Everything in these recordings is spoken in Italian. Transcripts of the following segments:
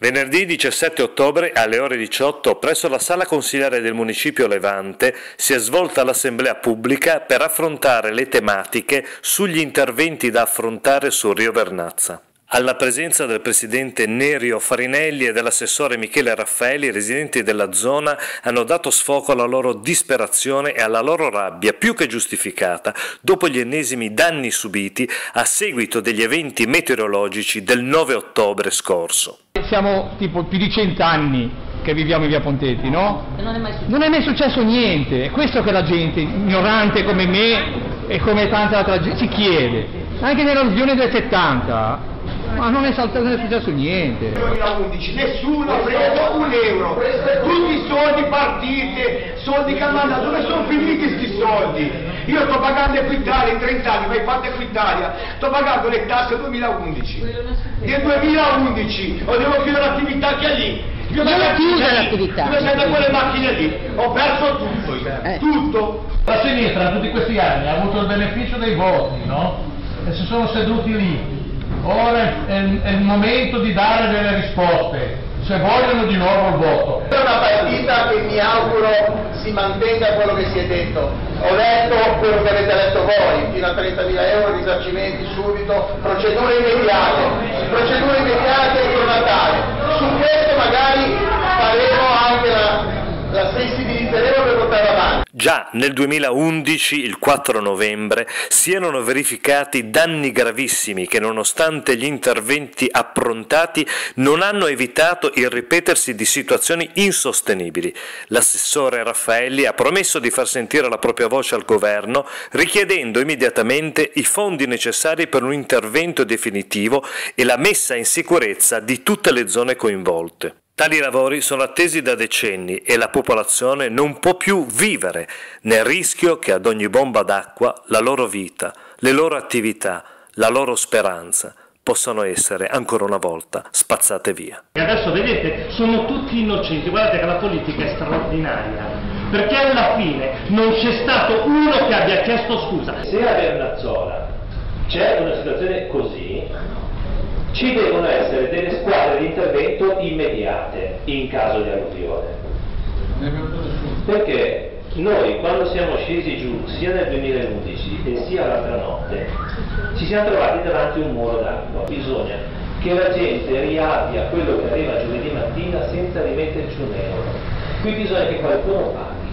Venerdì 17 ottobre alle ore 18 presso la sala consigliare del municipio Levante si è svolta l'assemblea pubblica per affrontare le tematiche sugli interventi da affrontare sul Rio Vernazza. Alla presenza del presidente Nerio Farinelli e dell'assessore Michele Raffaeli, i residenti della zona hanno dato sfogo alla loro disperazione e alla loro rabbia più che giustificata dopo gli ennesimi danni subiti a seguito degli eventi meteorologici del 9 ottobre scorso. Siamo tipo più di cent'anni che viviamo in via Pontetti, no? Non è mai successo, non è mai successo niente, è questo che la gente, ignorante come me e come tanta altra gente, si chiede. Anche nell'alluvione del 70 ma non è, saltato, non è successo niente. 2011 nessuno ha preso un euro, tutti i soldi partite, soldi che hanno mandato, dove sono finiti questi soldi? Io sto pagando Equitalia in 30 anni, mai fatto Equitalia, sto pagando le tasse 2011. Nel 2011 o devo chiudere l'attività che è lì. Io non ho chiuso l'attività. Dove siete quelle macchine lì? Ho perso tutto, eh. tutto. La sinistra tutti questi anni ha avuto il beneficio dei voti, no? E si sono seduti lì Ora è, è, il momento di dare delle risposte, se vogliono di nuovo il voto. È una partita che mi auguro si mantenga quello che si è detto. Ho letto quello che avete letto voi, fino a 30.000 euro, risarcimenti subito, procedure immediate, procedure immediate e Natale. Su questo magari faremo anche la, la sensibilizzeremo per portare avanti. Già nel 2011, il 4 novembre, si erano verificati danni gravissimi che nonostante gli interventi approntati non hanno evitato il ripetersi di situazioni insostenibili. L'assessore Raffaelli ha promesso di far sentire la propria voce al governo richiedendo immediatamente i fondi necessari per un intervento definitivo e la messa in sicurezza di tutte le zone coinvolte. Tali lavori sono attesi da decenni e la popolazione non può più vivere nel rischio che ad ogni bomba d'acqua la loro vita, le loro attività, la loro speranza possano essere ancora una volta spazzate via. E adesso vedete, sono tutti innocenti, guardate che la politica è straordinaria, perché alla fine non c'è stato uno che abbia chiesto scusa. Se a Vernazzola c'è una situazione così, ci devono essere delle squadre di intervento immediate in caso di alluvione. Perché noi quando siamo scesi giù sia nel 2011 e sia l'altra notte ci siamo trovati davanti a un muro d'acqua. Bisogna che la gente riabbia quello che arriva giovedì mattina senza rimetterci un euro. Qui bisogna che qualcuno paghi,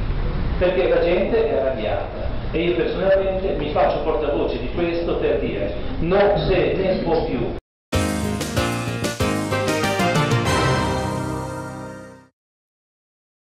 perché la gente è arrabbiata e io personalmente mi faccio portavoce di questo per dire non se ne può più.